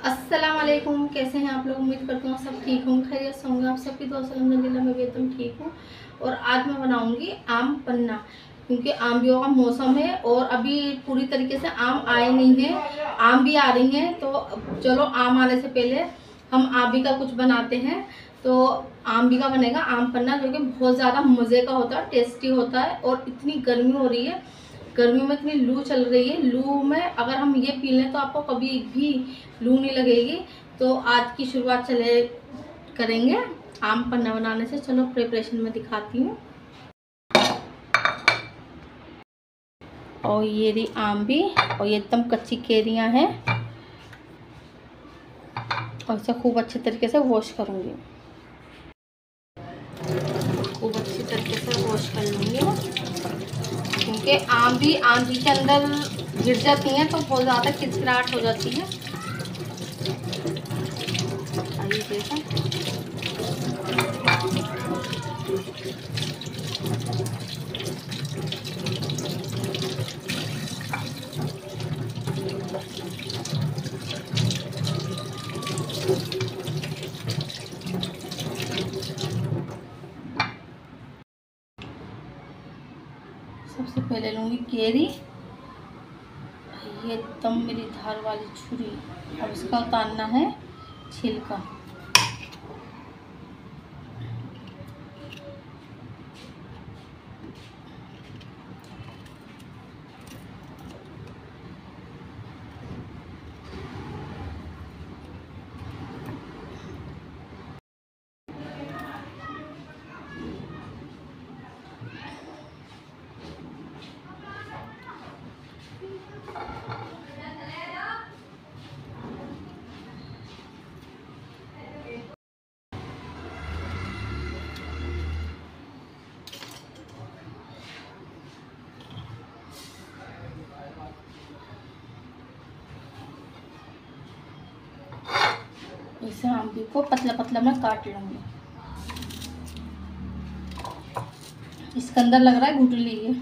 अस्सलाम वालेकुम कैसे हैं आप लोग? उम्मीद करती हूँ सब ठीक होंगे, खैरियत से होंगे। आप सबकी तो अलहमदिल्ला मैं भी एकदम ठीक हूँ। और आज मैं बनाऊँगी आम पन्ना, क्योंकि आम्बियों का मौसम है और अभी पूरी तरीके से आम आए नहीं हैं। आम भी आ रही हैं तो चलो आम आने से पहले हम आम्बी का कुछ बनाते हैं। तो आम भी का बनेगा आम पन्ना, जो कि बहुत ज़्यादा मज़े का होता है, टेस्टी होता है और इतनी गर्मी हो रही है गर्मी में इतनी लू चल रही है, लू में अगर हम ये पी लें तो आपको कभी भी लू नहीं लगेगी। तो आज की शुरुआत चले करेंगे। आम पन्ना बनाने से चलो प्रिपरेशन में दिखाती हूँ। और ये रही आम भी, और ये एकदम कच्ची केरियाँ हैं। और इसे खूब अच्छे तरीके से वॉश करूँगी खूब अच्छी तरीके से वॉश कर लूँगी क्योंकि आम भी आंधी के अंदर गिर जाती हैं तो बहुत ज़्यादा किचकिराहट हो जाती है। सबसे पहले लूँगी केरी। ये एकदम मेरी धार वाली छुरी। अब इसका उतारना है छिलका इसे को पतला पतला मैं काट लूँगी। इसके अंदर लग रहा है गुटली है।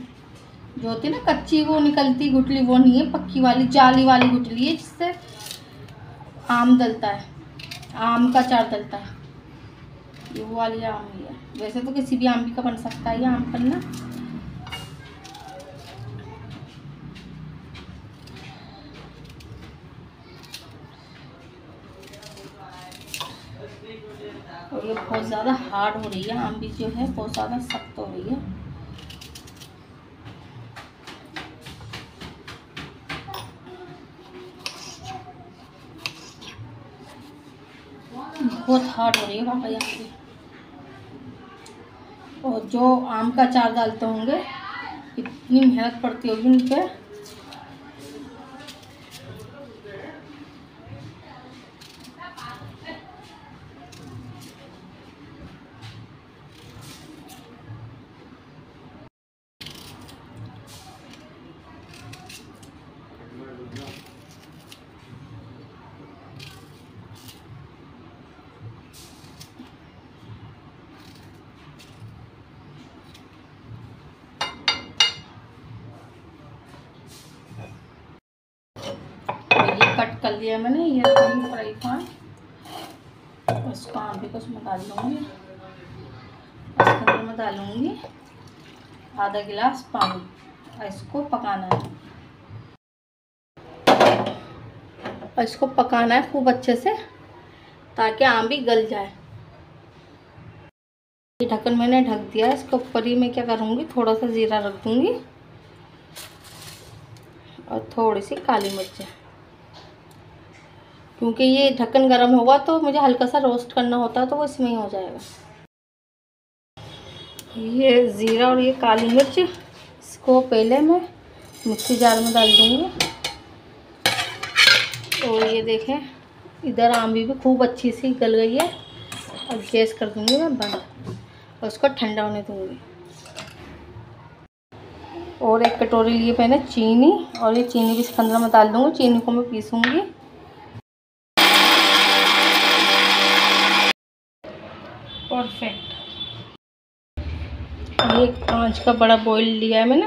जो होती है ना, कच्ची वो निकलती गुटली वो नहीं है, पक्की वाली, जाली वाली गुटली है, जिससे आम दलता है। आम का चार डलता है। ये वो वाली आम ही है। वैसे तो किसी भी आम भी का बन सकता है, ये आम पन्ना ये बहुत ज़्यादा हार्ड हो रही है आम भी जो है बहुत ज़्यादा सख्त हो रही है। बहुत हार्ड हो रही है वहाँ यहाँ पे। और जो आम का चार डालते होंगे, इतनी मेहनत पड़ती होगी उन पर कट कर लिया मैंने, ये फ्राई पैन उसको आम को उसमें डाल लूँगी। इसके अंदर मैं डालूँगी आधा गिलास पानी और इसको पकाना है। और इसको पकाना है खूब अच्छे से, ताकि आम भी गल जाए। ये ढक्कन मैंने ढक दिया है, इसके ऊपर ही मैं क्या करूँगी, थोड़ा सा ज़ीरा रख दूँगी। और थोड़ी सी काली मिर्च। क्योंकि ये ढक्कन गर्म होगा तो मुझे हल्का सा रोस्ट करना होता है तो वो इसमें ही हो जाएगा। ये ज़ीरा और ये काली मिर्च, इसको पहले मैं मिक्सी जार में डाल दूँगी। और ये देखें, इधर आमवी भी खूब अच्छी सी गल गई है। और गैस कर दूँगी मैं बंद, और उसको ठंडा होने दूँगी। और एक कटोरी लिए मैंने चीनी, और ये चीनी भी इसके अंदर में डाल दूँगी। चीनी को मैं पीसूँगी। परफेक्ट ये कांच का बड़ा बॉयल लिया है मैंने।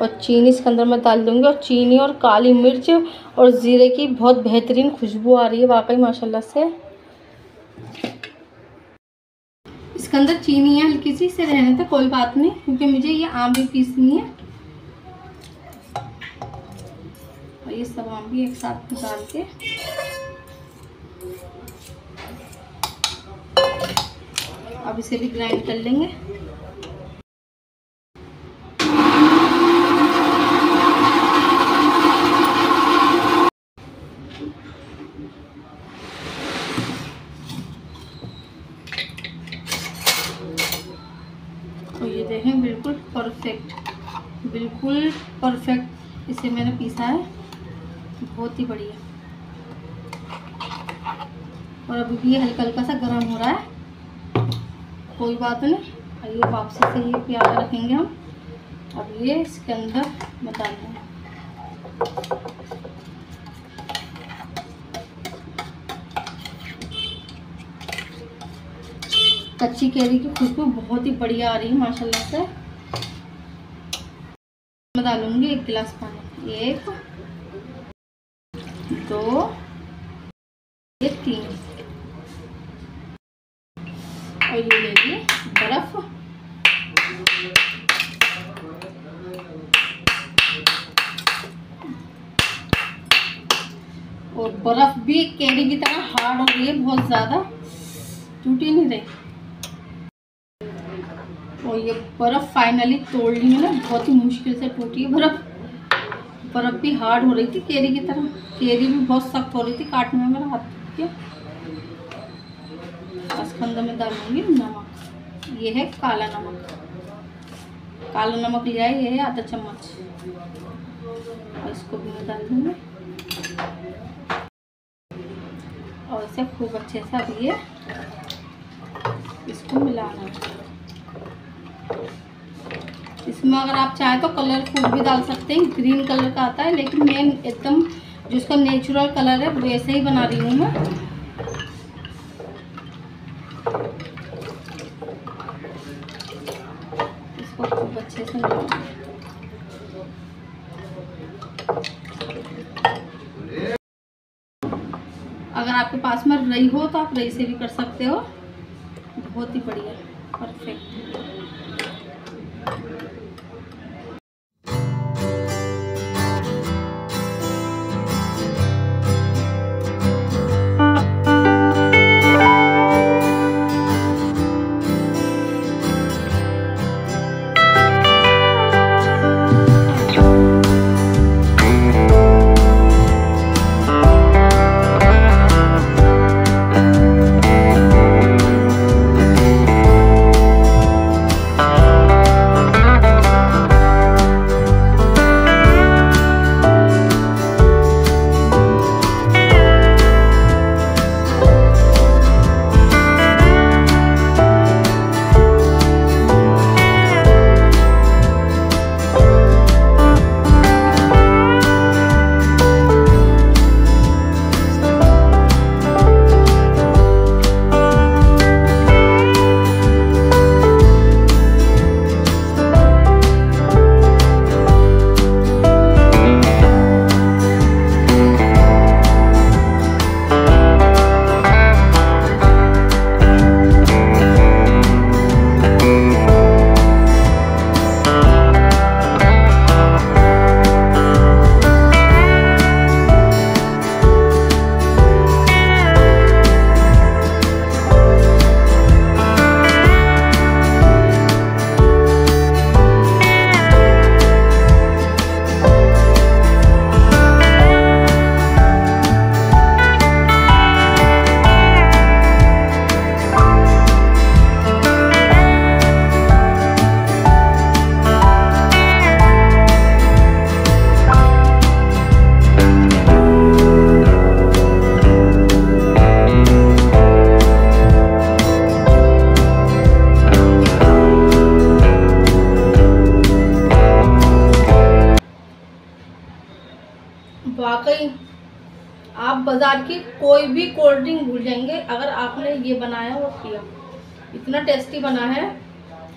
और चीनी इसके अंदर मैं डाल दूँगी। और चीनी और काली मिर्च और ज़ीरे की बहुत बेहतरीन खुशबू आ रही है वाकई, माशाल्लाह से। इसके अंदर चीनी है, हल्की सी से रहने तो कोई बात नहीं, क्योंकि मुझे ये आम भी पीसनी है। और ये सब आम भी एक साथ डाल के अब इसे भी ग्राइंड कर लेंगे। तो ये देखें, बिल्कुल परफेक्ट बिल्कुल परफेक्ट इसे मैंने पीसा है। बहुत ही बढ़िया। और अभी भी हल्का हल्का सा गर्म हो रहा है। कोई बात नहीं। आइए वापसी से ये प्याज रखेंगे हम। अब ये इसके अंदर डाल दूँगी कच्ची कैरी की खुशबू बहुत ही बढ़िया आ रही है, माशाल्लाह से। मैं डालूँगी एक गिलास पानी। एक दो ये तीन और ये ले लिए बर्फ़। और बर्फ़ भी केरी की तरह हार्ड हो रही है बहुत ज़्यादा। टूटी नहीं रही। और ये बर्फ़ फाइनली तोड़ ली है ना, बहुत ही मुश्किल से टूटी है बर्फ़। बर्फ़ भी हार्ड हो रही थी केरी की तरह। केरी भी बहुत सख्त हो रही थी काटने में मेरा हाथ क्या इसके में डालूँगी नमक। ये है काला नमक। काला नमक लिया है, ये है आधा चम्मच। और इसको भी मैं डाल दूँगी। और इसे खूब अच्छे से अभी ये इसको मिलाना इसमें अगर आप चाहें तो कलर फ़ूड भी डाल सकते हैं। ग्रीन कलर का आता है, लेकिन मैं एकदम जो उसका नेचुरल कलर है, वैसे ही बना रही हूँ मैं। इसको खूब अच्छे से अगर आपके पास में रही हो तो आप रही से भी कर सकते हो। बहुत ही बढ़िया परफेक्ट वाकई आप बाज़ार की कोई भी कोल्ड ड्रिंक भूल जाएँगे, अगर आपने ये बनाया और किया। इतना टेस्टी बना है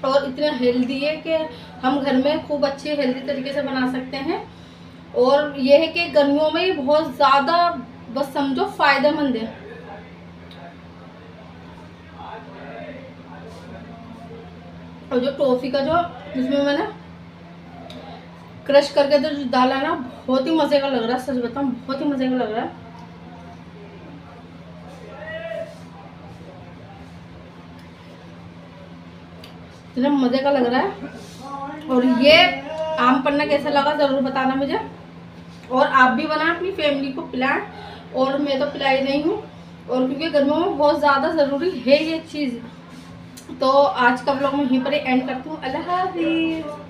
और इतना हेल्दी है कि हम घर में खूब अच्छे हेल्दी तरीके से बना सकते हैं। और यह है कि गर्मियों में ये बहुत ज़्यादा, बस समझो, फ़ायदेमंद है। और जो टॉफ़ी का जो, जिसमें मैंने क्रश करके तो डाला ना, बहुत ही मज़े का लग रहा है, सच बताऊँ, बहुत ही मज़े का लग रहा है। इतना मज़े का लग रहा है। और ये आम पन्ना कैसा लगा, ज़रूर बताना मुझे। और आप भी बनाएँ अपनी फैमिली को पिलाएँ। और मैं तो पिलाई नहीं हूँ। और क्योंकि गर्मियों में बहुत ज़्यादा ज़रूरी है ये चीज़। तो आज का ब्लॉग मैं यहीं पर एंड करती हूँ। अल्लाह हाफिज़।